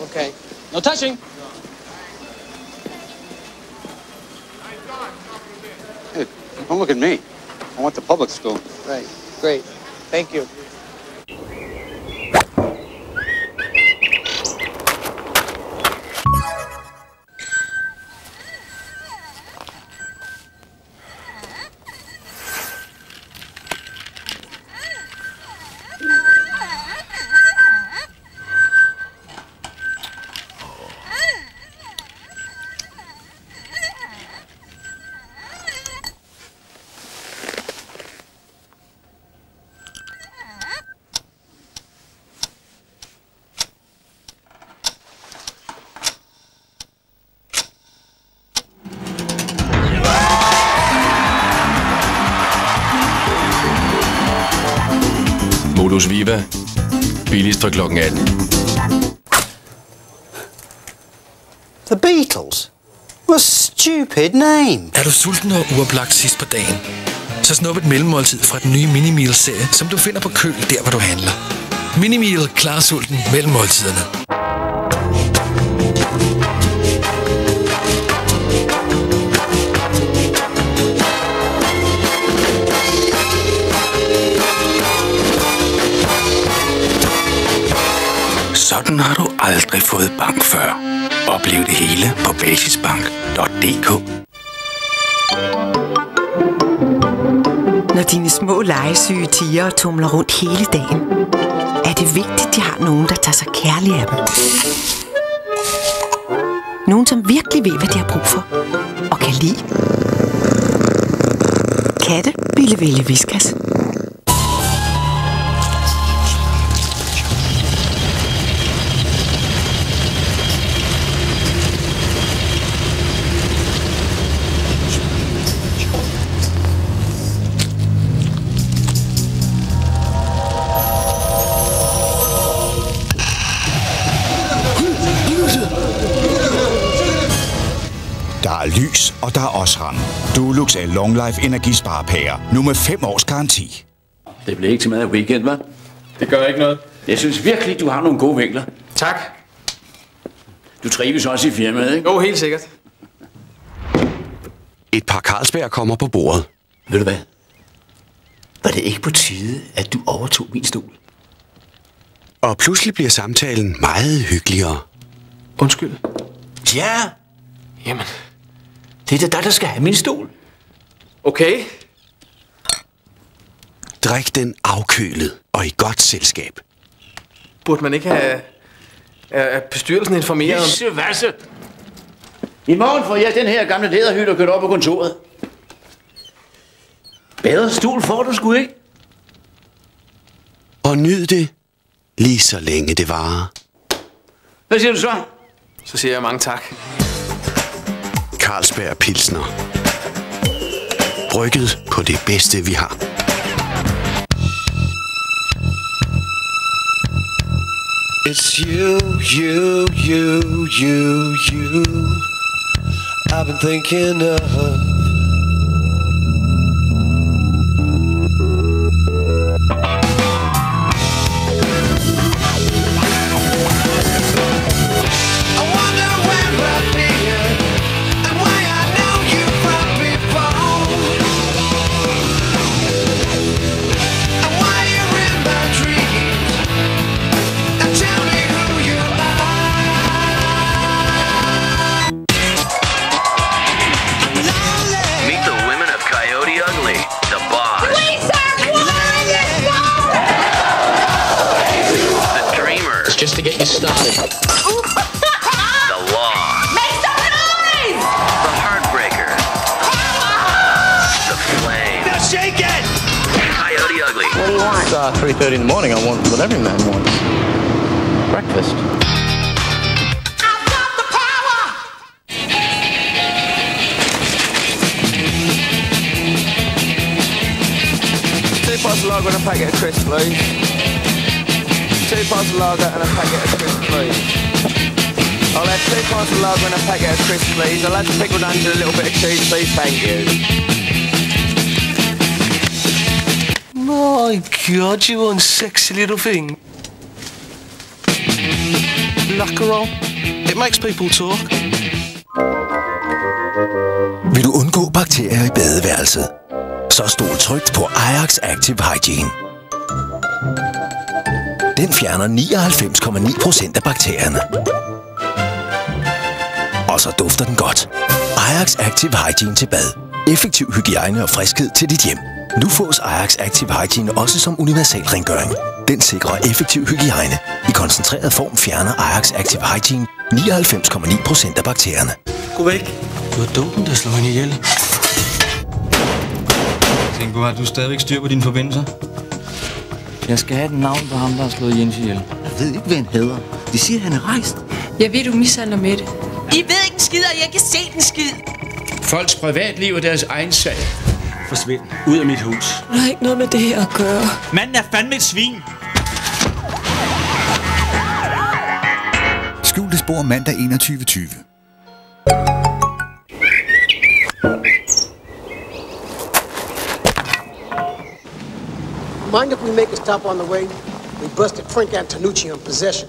Okay. No touching. Hey, don't look at me. I want the public school. Right. Great. Thank you. Modus Viva. Billigst fra klokken 18. The Beatles? What a stupid name. Er du sulten og uoplagt sidst på dagen? Så snup et mellemmåltid fra den nye Minimeal-serie, som du finder på køl der, hvor du handler. Minimeal klarer sulten mellem måltiderne. Sådan har du aldrig fået bank før. Oplev det hele på basisbank.dk. Når dine små legesyge tiger tumler rundt hele dagen, er det vigtigt, de har nogen, der tager sig kærligt af dem. Nogen, som virkelig ved, hvad de har brug for, og kan lide. Katte ville vælge Viskas. Lys, og der er Osram. Dulux er Long Life energisparepærer. Nu med 5 års garanti. Det bliver ikke til mad i weekend, hva'? Det gør ikke noget. Jeg synes virkelig, du har nogle gode vinkler. Tak. Du trives også i firmaet, ikke? Jo, helt sikkert. Et par Carlsberg kommer på bordet. Ved du hvad? Var det ikke på tide, at du overtog min stol? Og pludselig bliver samtalen meget hyggeligere. Undskyld. Ja, Jamen, det er da dig, der skal have min stol. okay. Drik den afkølet og i godt selskab. Burde man ikke have... Er, bestyrelsen informeret om... Visse vasse. I morgen får jeg den her gamle læderhytte kørt op på kontoret. Bedre stol får du sgu ikke. Og nyd det, lige så længe det varer. Hvad siger du så? Så siger jeg mange tak. Carlsberg Pilsner. Brygget på det bedste, vi har. It's you, you, you, you, you. I've been thinking of. It's uh, 3.30 in the morning. I want what every man wants. Breakfast. Two pints of lager and a packet of crisps, please. Two pints of lager and a packet of crisps, please. I'll have two pints of lager and a packet of crisps, please. I'll have the pickled onions and a little bit of cheese, please. Thank you. My God, you unsexy little thing. Lacquerol. It makes people talk. Vil du undgå bakterier i badeværelset? Så stol trygt på Ajax Active Hygiene. Den fjerner 99,9% af bakterierne. Og så dufter den godt. Ajax Active Hygiene til bad. Effektiv hygiejne og friskhed til dit hjem. Nu fås Ajax Active Hygiene også som universal rengøring. Den sikrer effektiv hygiejne. I koncentreret form fjerner Ajax Active Hygiene 99,9% af bakterierne. Gå væk. Du har dumpen, der slår hende ihjel. Tænk på, at du stadigvæk styr på dine forbindelser. Jeg skal have et navn på ham, der har slået Jens ihjel. Jeg ved ikke, hvad han hedder. De siger, han er rejst. Jeg ved, du mishandler med det. I ved ikke en skid, og jeg kan se den skid. Folks privatliv er deres egen sag. Forsvind ud af mit hus. Du har ikke noget med det her at gøre. Manden er fandme et svin. Skjulte spor mandag 21.20. Mind if we make a stop on the way? We busted Frank Antonucci on possession.